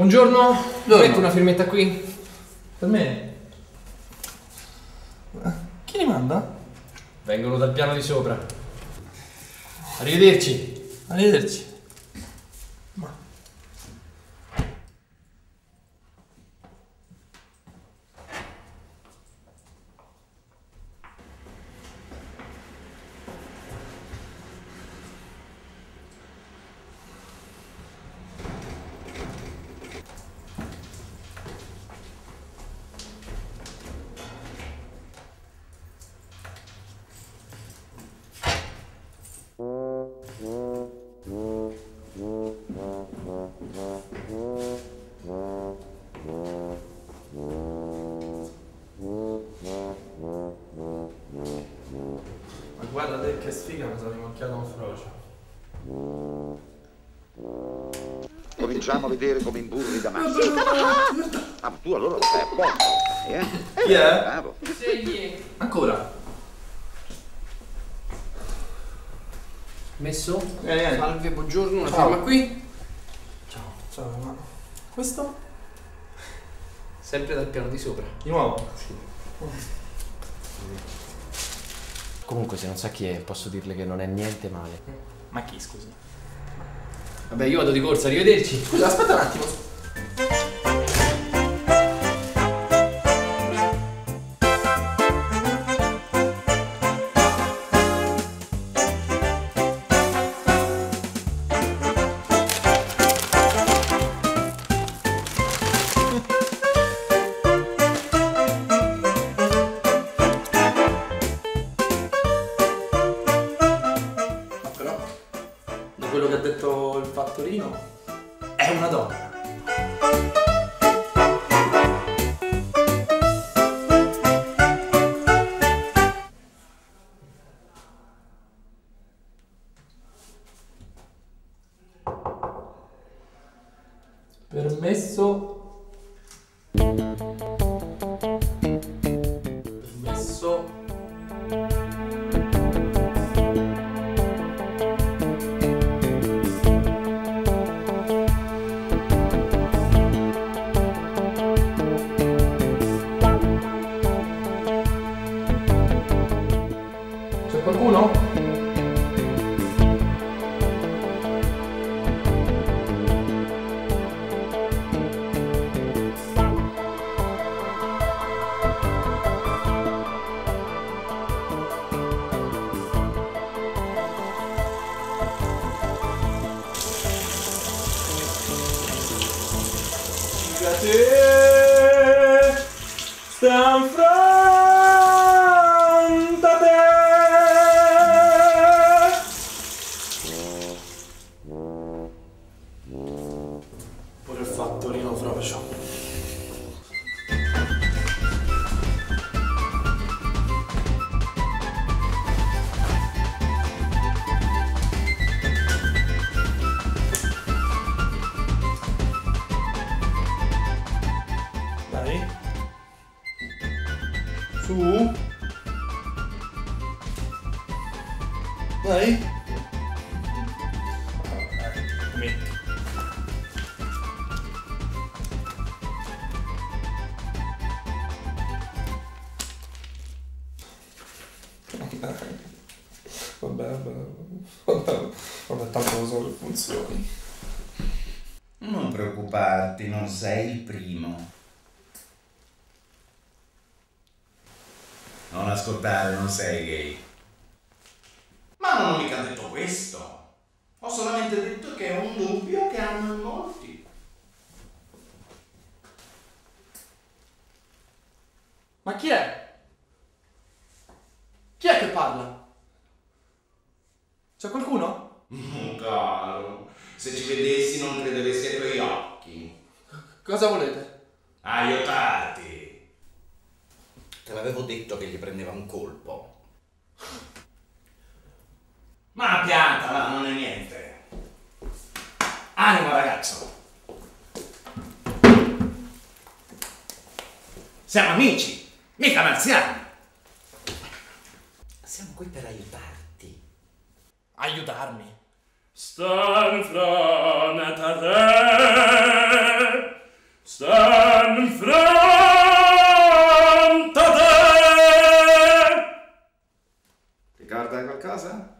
Buongiorno, Buongiorno. metto una firmetta qui. Per me? Chi li manda? Vengono dal piano di sopra. Arrivederci. Arrivederci. Ma... Ma guarda te che sfiga mi sono rimorchiato un frocio. Cominciamo a vedere come imburri da massa. Ah, ma tu allora lo fai apposta, eh? Chi è? Bravo. Ancora? Messo? Eh, eh. Salve, buongiorno, una Ciao. firma qui. Ciao, ma... Questo? Sempre dal piano di sopra. Di nuovo? Comunque, se non sa chi è, posso dirle che non è niente male. Ma chi, scusi? Vabbè, io vado di corsa, arrivederci. Scusa, aspetta un attimo. Fattorino, è una donna. Permesso. Sta in Su. Dai. Vabbè, vabbè, vabbè, vabbè, tanto lo so che funzioni. Non preoccuparti, non sei il primo. Non ascoltare, non sei gay. Ma non ho mica detto questo. Ho solamente detto che è un dubbio che hanno in molti. Ma chi è? Chi è che parla? C'è qualcuno? Mm, Caro, se ci vedessi non crederesti ai tuoi occhi. Cosa volete? Aiutarti. Te l'avevo detto che gli prendeva un colpo. Ma pianta, va, non è niente. Anima ragazzo. Siamo amici, mica marziani. Siamo qui per aiutarti. Aiutarmi. Stan fra me Qualcosa?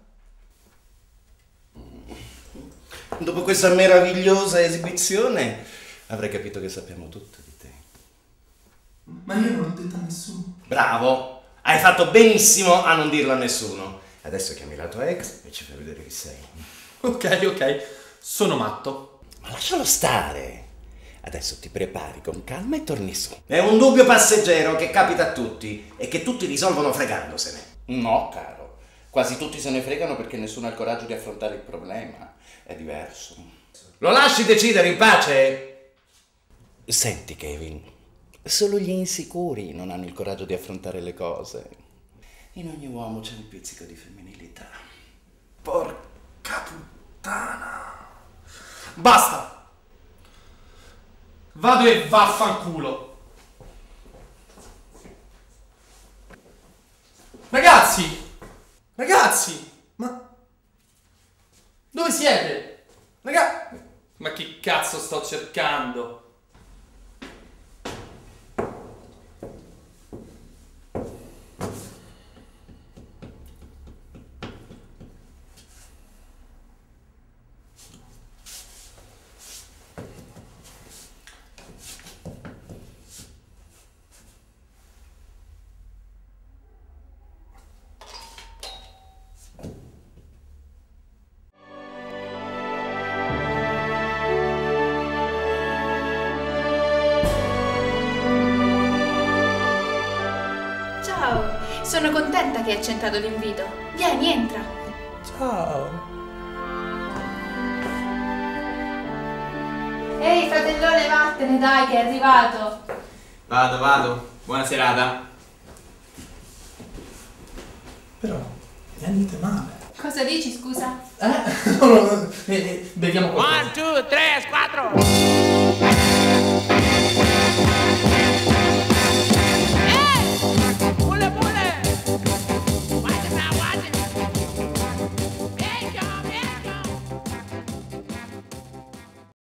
Dopo questa meravigliosa esibizione avrei capito che sappiamo tutto di te. Ma io non l'ho detto a nessuno. Bravo! Hai fatto benissimo a non dirlo a nessuno. Adesso chiami la tua ex e ci fai vedere chi sei. Ok, ok. Sono matto. Ma lascialo stare. Adesso ti prepari con calma e torni su. È un dubbio passeggero che capita a tutti e che tutti risolvono fregandosene. No, caro. Quasi tutti se ne fregano perché nessuno ha il coraggio di affrontare il problema. È diverso. Lo lasci decidere in pace? Senti, Kevin, solo gli insicuri non hanno il coraggio di affrontare le cose. In ogni uomo c'è un pizzico di femminilità. Porca puttana. Basta. Vado e vaffanculo. Ragazzi! Ragazzi! Ma... Dove siete? Raga... Ma che cazzo sto cercando? Sono contenta che hai accettato l'invito. Vieni, entra. Ciao. Ehi, fratellone, vattene, dai, che è arrivato. Vado, vado. Buona serata. Però, niente male. Cosa dici, scusa? Eh? No, no, no. Eh, eh, beviamo qualcosa. One, two, three,